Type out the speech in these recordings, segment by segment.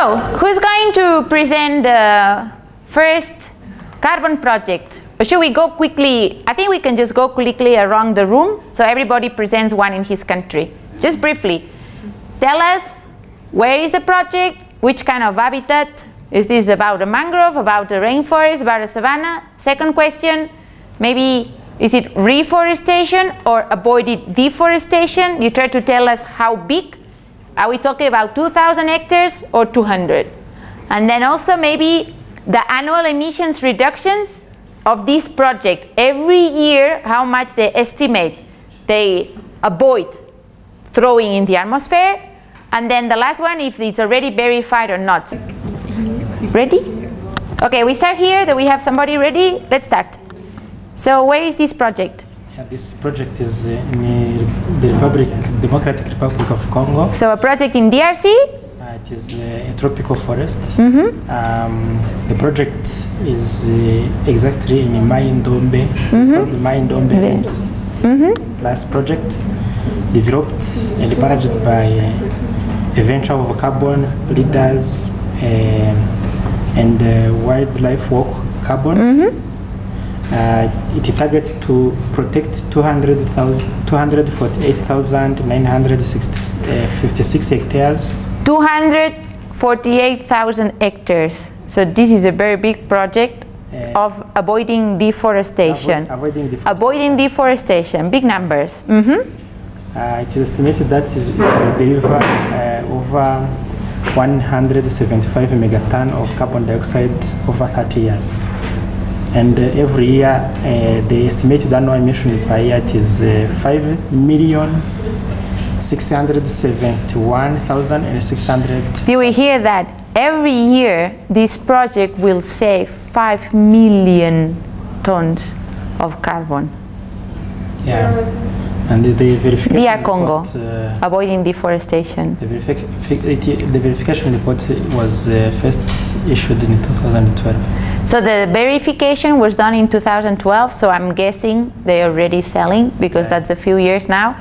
So, who's going to present the first carbon project? Or should we go quickly? I think we can just go quickly around the room so everybody presents one in his country. Just briefly. Tell us where is the project, which kind of habitat, is this about a mangrove, about a rainforest, about a savanna? Second question, maybe is it reforestation or avoided deforestation? You try to tell us how big. Are we talking about 2,000 hectares or 200? And then also maybe the annual emissions reductions of this project. Every year, how much they estimate they avoid throwing in the atmosphere. And then the last one, if it's already verified or not. Ready? Okay, we start here. Do we have somebody ready? Let's start. So where is this project? Yeah, this project is uh, in the Republic, Democratic Republic of Congo. So a project in DRC? Uh, it is uh, a tropical forest. Um, the project is uh, exactly in Mai Ndombe. It's called the Mai Ndombe Land Plus project, developed and managed by uh, a venture of carbon leaders um and uh, Wildlife Works Carbon. Uh, it targets to protect 200,000 248,956 hectares 248,000 hectares. So this is a very big project Uh, of avoiding deforestation. avoid- avoiding deforestation. Avoiding deforestation, big numbers. Mhm. Uh, it is estimated that is, it will deliver uh, over 175 megaton of carbon dioxide over 30 years. And uh, every year, uh, the estimated annual emission per year is uh, 5 million 671,600. Do we hear that? Every year, this project will save 5 million tons of carbon. Yeah. And the, the verification Via Congo, report, uh, avoiding deforestation. the, verific- the verification report was uh, first issued in 2012. So the verification was done in 2012, so I'm guessing they're already selling because Yeah. that's a few years now.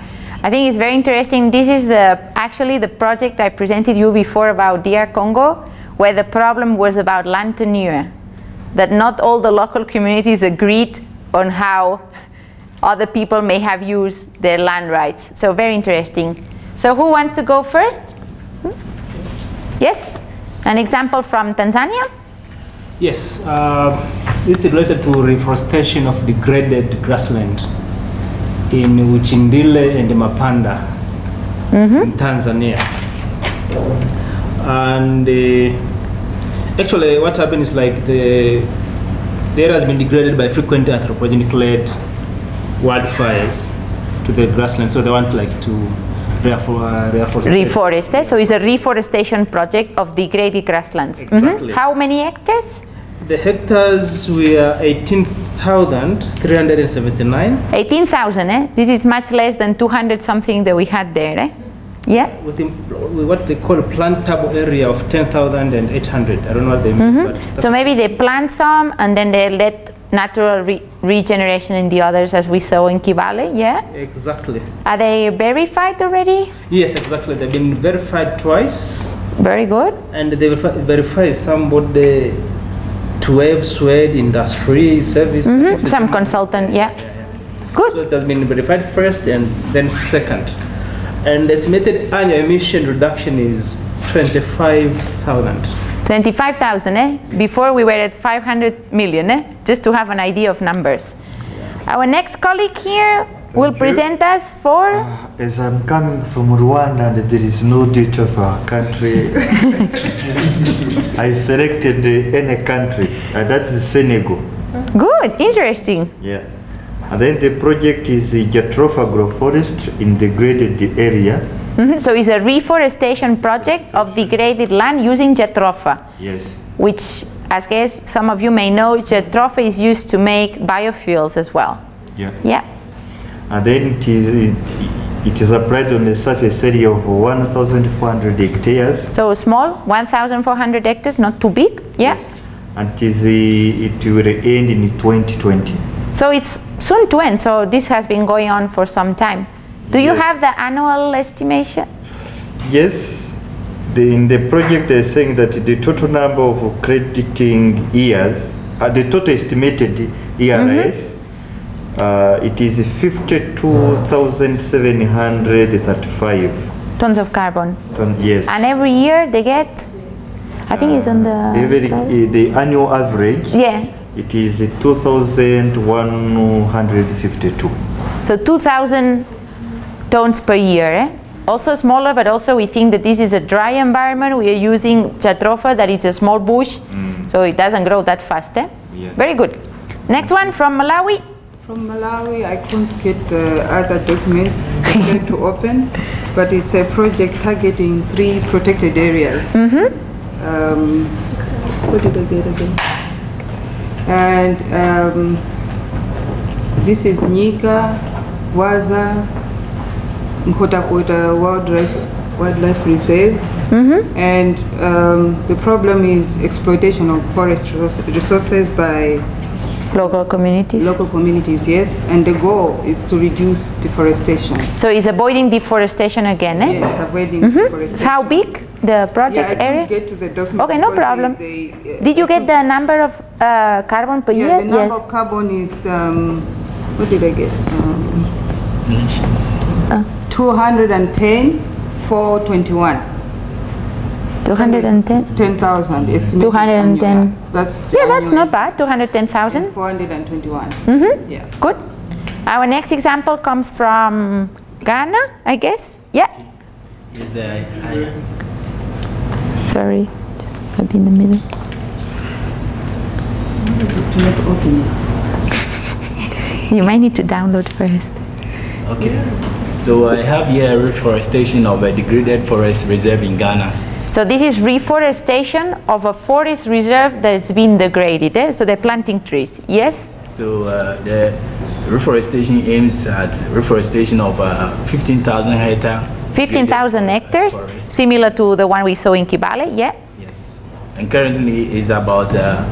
I think it's very interesting. This is the actually the project I presented you before about DR Congo, where the problem was about land tenure, that not all the local communities agreed on how other people may have used their land rights. So very interesting. So who wants to go first? Hmm? Yes? An example from Tanzania? Yes, uh, this is related to reforestation of degraded grassland in Uchindile and Mapanda in Tanzania. And uh, actually, what happened is like the, the area has been degraded by frequent anthropogenic-led wildfires to the grassland, so they want like to refor- reforest. Reforested, so it's a reforestation project of degraded grasslands. Mhm. Exactly. How many hectares? The hectares were 18,379. 18,000, eh? This is much less than 200 something that we had there, eh? Yeah? with, with what they call plantable area of 10,800. I don't know what they mean. But that's- So maybe they plant some and then they let natural re- regeneration in the others as we saw in Kibale, yeah? exactly. Are they verified already? Yes, exactly. They've been verified twice, Very good. and they verified somebody TÜV SÜD Industry Service. Mhm, Some consultant, yeah. Good. So it has been verified first and then second. And the estimated annual emission reduction is 25,000. 25,000, eh? Before we were at 500 million, eh? Just to have an idea of numbers. Our next colleague here will you. present us for As I'm coming from Rwanda and there is no date of our country, I selected uh, any country, and that's Senegal. good, interesting. Yeah. And then the project is the Jatropha Agroforest in the graded area. Mhm, So it's a reforestation project of degraded land using Jatropha, Yes. which, as guess some of you may know, Jatropha is used to make biofuels as well. Yeah. Yeah. And then it is it, it is applied on a surface area of 1,400 hectares. So small, 1,400 hectares, not too big. Yeah. And it is it will end in 2020. So it's soon to end. So this has been going on for some time. Do you Yes. have the annual estimation? Yes, the, in the project they're saying that the total number of crediting years, uh, the total estimated ERS, uh, it is 52,735 Tons of carbon. ton, yes. And every year they get, I think it's on the. Every, uh, the annual average, yeah. it is 2,152. So 2,000 tons per year. Eh? Also smaller, but also we think that this is a dry environment. We are using jatropha, that is a small bush, so it doesn't grow that fast. Eh? Yeah. Very good. Next one from Malawi. From Malawi, I couldn't get the other documents to open, but it's a project targeting three protected areas. Um, what did I get again? And um, this is Nyika, Vwaza, Nkhotakota Wildlife, Wildlife Reserve. And um, the problem is exploitation of forest resources by Local communities. local communities, yes, and the goal is to reduce deforestation. so it's avoiding deforestation again. Eh? Yes, avoiding So deforestation. how big the Yeah, I project couldn't area? get to the document. Okay, no problem. they- they, uh, Did you get the number of uh, carbon per Yeah, year? the number of carbon is, um, what did I get? Um, Uh. 210, 421. 210. 10,000 estimated. 210. That's. Yeah, that's not bad. 210,000. 421. Mm-hmm. Yeah. Good. Our next example comes from Ghana, I guess. Yeah. Yes, I, I, Sorry, just maybe in the middle. You might need to download first. okay. So I have here reforestation of a degraded forest reserve in Ghana. So this is reforestation of a forest reserve that's been degraded. Eh? So they're planting trees. Yes. So uh, the reforestation aims at reforestation of uh, 15,000 hectare. 15,000 hectares, similar to the one we saw in Kibale. Yeah. Yes. And currently is about uh,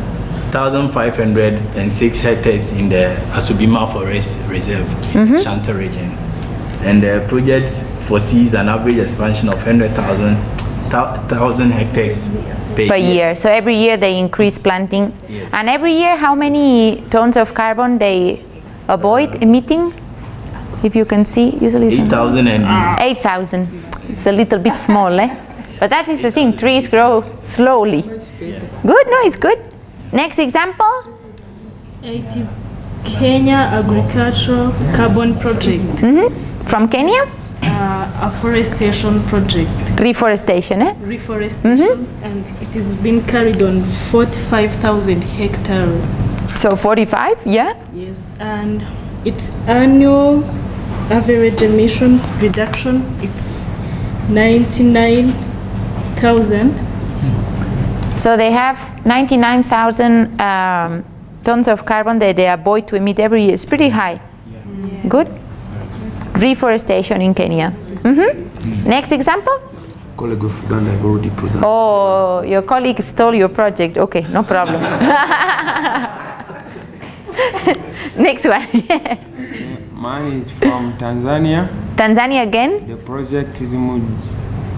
1,506 hectares in the Asubima Forest Reserve in the Ashanti region. And the project foresees an average expansion of 100,000 thousand hectares per, per year. So every year they increase planting. Yes. And every year, how many tons of carbon they avoid uh, emitting? If you can see, usually it's 8,000 and ah. 8,000. It's a little bit small, eh? But that is the thing, trees grow slowly. Good, no, it's good. Next example. It is Kenya Agricultural Carbon Project, mm-hmm. From Kenya, uh, afforestation project, reforestation, eh? reforestation, and it is being carried on 45,000 hectares. So 45, yeah? Yes, and its annual average emissions reduction it's 99,000. So they have 99,000 um, tons of carbon that they avoid to emit every year. It's pretty high. Good. Reforestation in Kenya. Mhm. Next example. colleague of Uganda have already presented. Oh, your colleague stole your project. Okay, no problem. Next one. Mine is from Tanzania. Tanzania again. The project is Mu-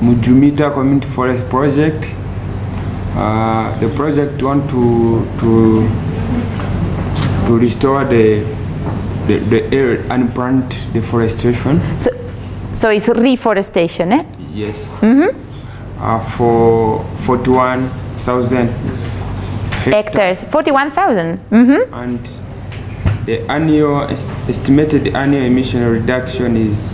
Mujumita Community Forest Project. Uh, the project want to to to restore the the, the air and plant deforestation. So, so it's reforestation, eh? Yes. Mm-hmm. Uh, for 41,000 Hectares, 41,000. Mm-hmm. and the annual est- estimated annual emission reduction is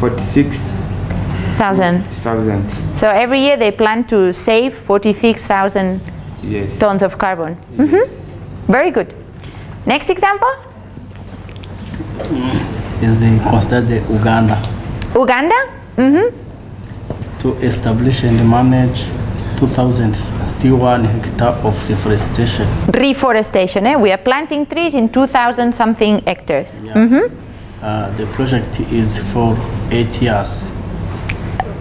46,000. 1,000. So every year they plan to save 46,000 Yes. tons of carbon. Mhm. Very good. Next example. Is considered Uganda Uganda. Mm-hmm. to establish and manage 2,061 hectare of reforestation. Reforestation. Eh? We are planting trees in 2,000 something hectares. Uh, the project is for eight years.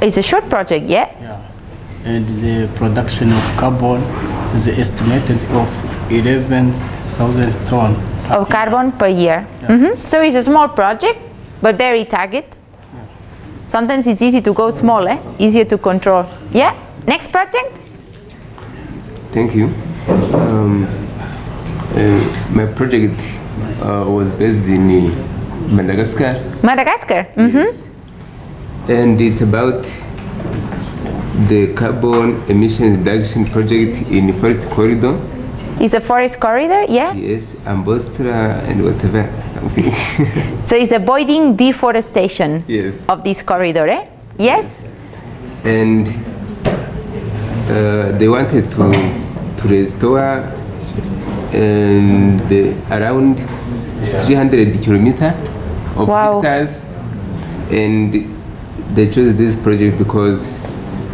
It's a short project, yeah? Yeah. And the production of carbon is estimated of 11,000 ton. Of carbon per year. Mhm. So it's a small project, but very target. Sometimes it's easy to go small, eh? Easier to control. Yeah? Next project? Thank you. Um, uh, my project uh, was based in uh, Madagascar Madagascar. hmm and it's about the carbon emission reduction project in forest corridor. Is a forest corridor, yeah? Yes, Ambositra and whatever, something. So it's avoiding deforestation yes. of this corridor, eh? Yes? And uh, they wanted to, to restore and the, around 300 kilometer of Wow. hectares and they chose this project because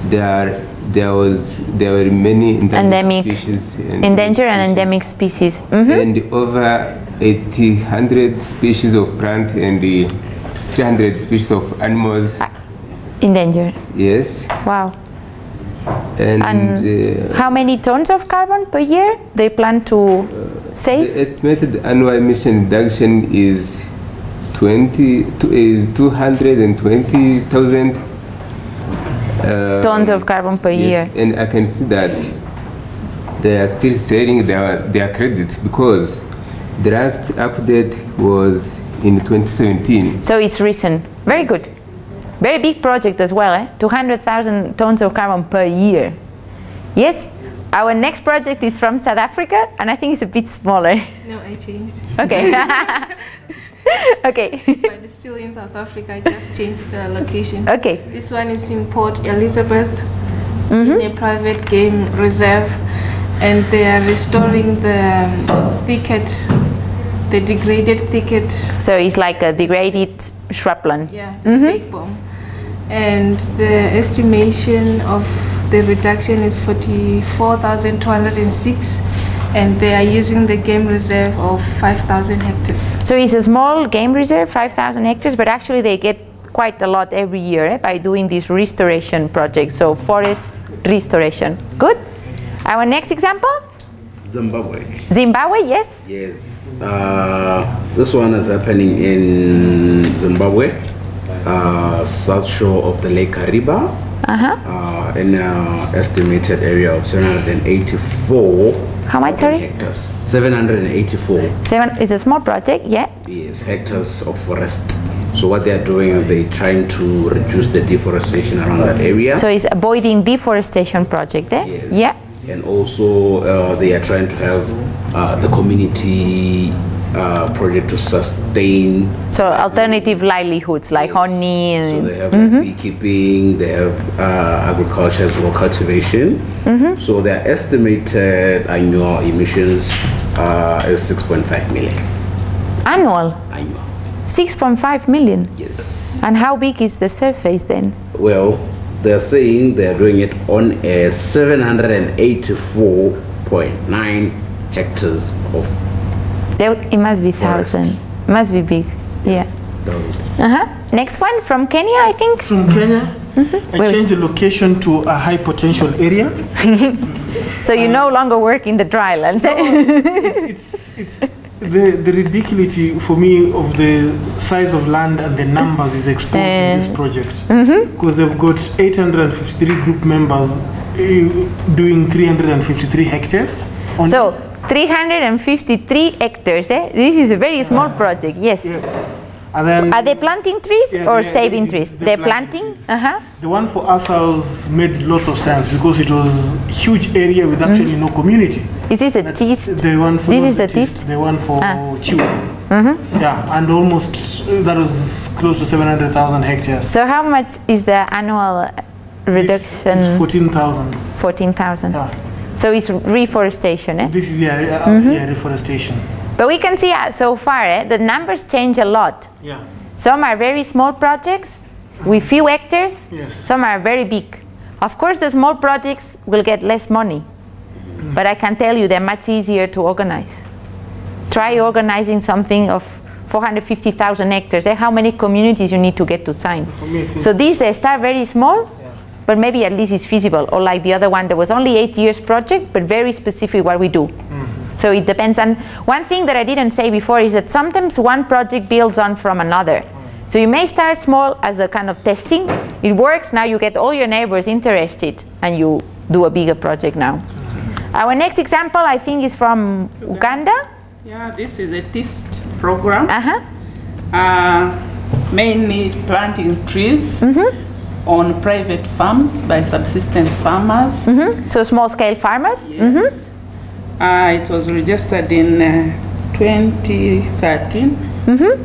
there are, there was there were many endemic, Endemic. species and Endangered and endemic species. Mhm. and over 800 species of plant and uh, 300 species of animals Endangered. yes Wow. and, And uh, how many tons of carbon per year they plan to save? the estimated annual emission reduction is 20 to, is 220,000 uh, Tons of carbon per year. and I can see that they are still selling their, their credit because the last update was in 2017 So it's recent. Very good. Very big project as well, eh? 200,000 tons of carbon per year. Yes, our next project is from South Africa and I think it's a bit smaller. No, I changed. Okay. okay. but it's still in South Africa. I just changed the location. Okay. This one is in Port Elizabeth, Mm-hmm. in a private game reserve, and they are restoring the thicket, the degraded thicket. So it's like a degraded shrubland. Yeah, this spekboom. And the estimation of the reduction is 44,206 and they are using the game reserve of 5,000 hectares. So it's a small game reserve, 5,000 hectares, but actually they get quite a lot every year eh, by doing this restoration project. So forest restoration. Good. Our next example, Zimbabwe. Zimbabwe, yes. Yes. Uh, this one is happening in Zimbabwe, uh, south shore of the Lake Kariba, Uh-huh. uh, in an estimated area of 784 How much, sorry? hectares. 784 Seven is a small project, yeah. yes, hectares of forest. So what they are doing, they're trying to reduce the deforestation around that area. So it's avoiding deforestation project, eh? Yes. Yeah. and also uh, they are trying to have uh, the community uh, project to sustain. So alternative livelihoods like honey So and they have like beekeeping, they have uh, agriculture as well, cultivation. Mhm. So their estimated annual emissions uh, is 6.5 million. annual. Annual. 6.5 million. Yes. And how big is the surface then? Well, they're saying they're doing it on a 784.9 hectares of There, it must be thousand. It Must be big. Yeah. Uh-huh. Next one from Kenya, I think. From Kenya, I changed the location to a high potential area. So you no longer work in the drylands. eh? it's, it's, it's the, the ridiculity for me of the size of land and the numbers is exposed in this project. Because they've got 853 group members eh, doing 353 hectares. on- So 353 hectares. Eh? This is a very small project. yes. Yes. And then Are they planting trees Yeah, or saving trees? they're They're planting. Uh huh. The one for us house made lots of sense because it was a huge area with actually no community. Is this the TIST? The one for This is the TIST? The one for Ah. Chew. Mm-hmm. Yeah, and almost uh, that was close to 700,000 hectares. So how much is the annual reduction? It's 14,000. 14,000. Yeah. So it's reforestation, eh? This is yeah, uh, Mhm. yeah reforestation. But we can see uh, so far eh, the numbers change a lot. Yeah. Some are very small projects with few hectares. Yes. Some are very big. Of course, the small projects will get less money, but I can tell you they're much easier to organize. Try organizing something of 450,000 hectares. Eh? How many communities you need to get to sign? For me, I think- So these they start very small, but maybe at least it's feasible. Or like the other one, there was only eight years project, but very specific what we do. So it depends. And one thing that I didn't say before is that sometimes one project builds on from another. So you may start small as a kind of testing. It works, now you get all your neighbors interested and you do a bigger project now. Our next example, I think, is from Uganda. Yeah, this is a TIST program. Uh-huh. Uh, mainly planting trees Mm-hmm. on private farms by subsistence farmers. Mhm. So small scale farmers? Yes. Uh, it was registered in uh, 2013 Mhm.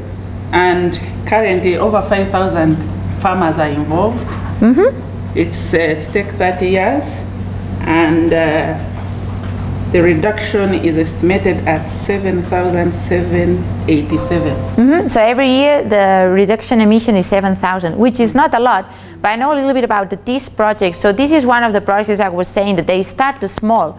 and currently over 5,000 farmers are involved. Mhm. It's uh, it take 30 years and uh, the reduction is estimated at 7,787. Mhm. So every year the reduction emission is 7,000, which is not a lot, but I know a little bit about the, this project. So this is one of the projects I was saying that they start small.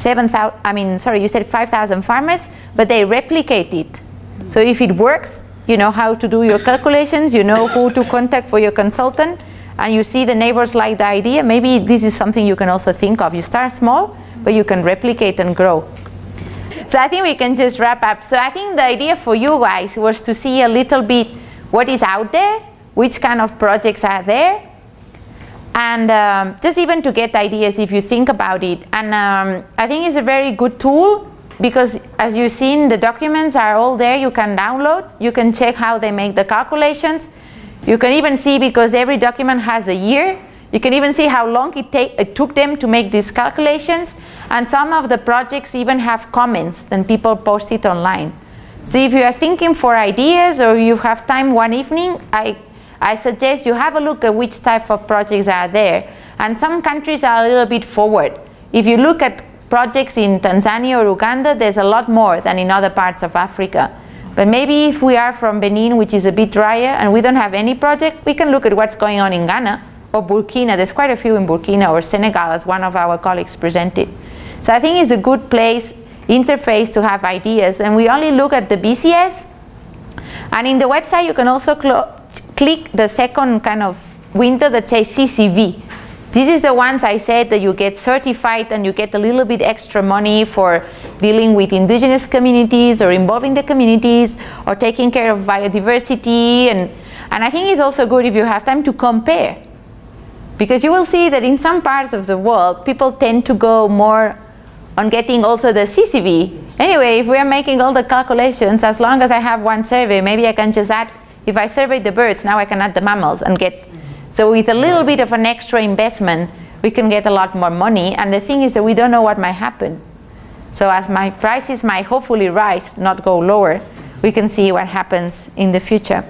7,000, I mean, sorry, you said 5,000 farmers, but they replicate it. So if it works, you know how to do your calculations, you know who to contact for your consultant, and you see the neighbors like the idea, maybe this is something you can also think of. You start small, but you can replicate and grow. So I think we can just wrap up. So I think the idea for you guys was to see a little bit what is out there, which kind of projects are there, and um, just even to get ideas if you think about it. And um, I think it's a very good tool because as you've seen, the documents are all there. You can download. You can check how they make the calculations. You can even see because every document has a year. You can even see how long it, it took them to make these calculations. And some of the projects even have comments and people post it online. So if you are thinking for ideas or you have time one evening, I, I suggest you have a look at which type of projects are there. And some countries are a little bit forward. If you look at projects in Tanzania or Uganda, there's a lot more than in other parts of Africa. But maybe if we are from Benin, which is a bit drier, and we don't have any project, we can look at what's going on in Ghana or Burkina. There's quite a few in Burkina or Senegal, as one of our colleagues presented. So I think it's a good place, interface to have ideas. And we only look at the VCS. And in the website, you can also click the second kind of window that says CCB. This is the ones I said that you get certified and you get a little bit extra money for dealing with indigenous communities or involving the communities or taking care of biodiversity. And, and I think it's also good if you have time to compare. Because you will see that in some parts of the world, people tend to go more on getting also the CCB. Anyway, if we are making all the calculations, as long as I have one survey, maybe I can just add, if I survey the birds, now I can add the mammals and get, so with a little bit of an extra investment, we can get a lot more money. And the thing is that we don't know what might happen. So as my prices might hopefully rise, not go lower, we can see what happens in the future.